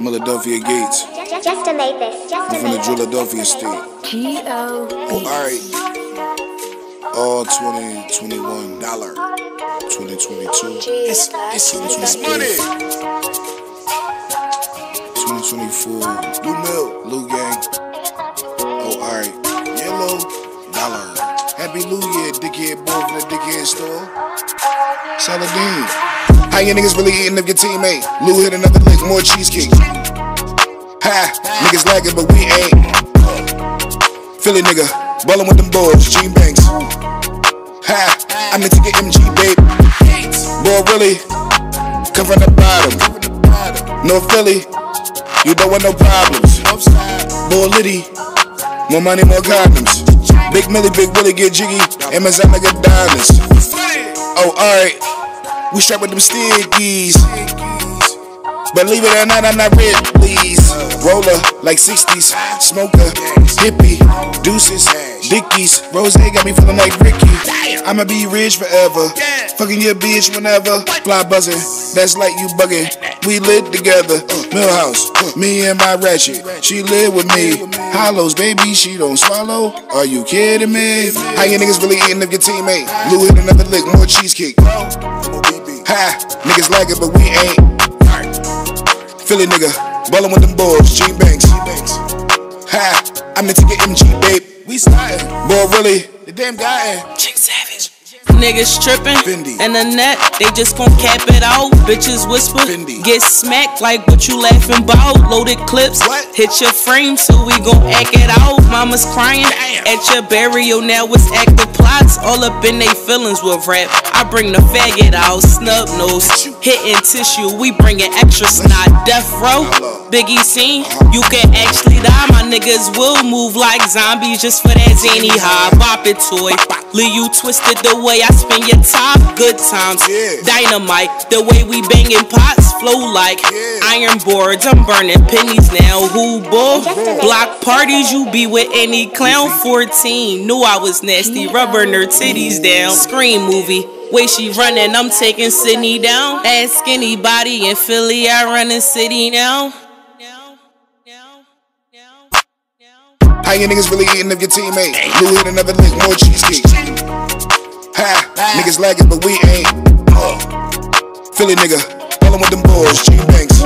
Milladelphia Gates. Just, just to make this. Just I'm from the. Philadelphia state. G.O. Oh, alright. All 2021 dollar. 2022. It's, it's, it's money. 2024. Blue Mill. Lew Gang. Oh, alright. Yellow. Dollar. Happy New Year, dickhead boy from the dickhead store. Saladin. How you niggas really eating if your team ain't? Lew hit another lick, more cheesecake. Ha! Niggas lagging, but we ain't. Philly nigga, ballin' with them boys, Gene Banks. Ha! I'm into get MG, babe. Boy, really, come from the bottom. No Philly, you don't want no problems. Boy, Liddy, more money, more condoms. Big Millie, Big Willie, get jiggy. Amazon, nigga, diamonds. Oh, alright. We strap with them stickies. Believe it or not, I'm not red, please. Roller like 60s, smoker, hippie, deuces, dickies. Rose got me feeling like Ricky. I'ma be rich forever. Fucking your bitch whenever. Fly buzzing, that's like you bugging. We live together. Millhouse, me and my ratchet. She live with me. Hollows, baby, she don't swallow. Are you kidding me? How you niggas really eating if your teammate? Lew hit another lick, more cheesecake. Ha, niggas like it, but we ain't. Philly nigga, ballin' with them boys, G Banks. Ha, I'm into get MG, babe. We startin'. Boy, really, the damn guy. Chink Savage. Niggas trippin' Fendi. and the net, they just gon' cap it out. Bitches whisper, Fendi. get smacked like what you laughing about. Loaded clips, What? hit your frame so we gon' act it out. Mama's crying Damn. at your burial, now it's active plots. All up in they feelings with rap. I bring the faggot out, snub nose, hitting tissue. We bringin' extra snot, death row. Biggie scene, you can actually die. My niggas will move like zombies just for that zany high. Bop it toy. Leave you twisted the way I spin your top. Good times. Dynamite. The way we banging pots flow like iron boards. I'm burning pennies now. Who bull? Block parties, you be with any clown. 14. Knew I was nasty. Rubbing her titties down. Scream movie. Way she running, I'm taking Sydney down. That skinny body in Philly, I run the city now. How you niggas really eating if your teammate? Lew hit another lick, more cheesecake. Ha, niggas it, but we ain't. Philly nigga, ballin' with them boys, G Banks.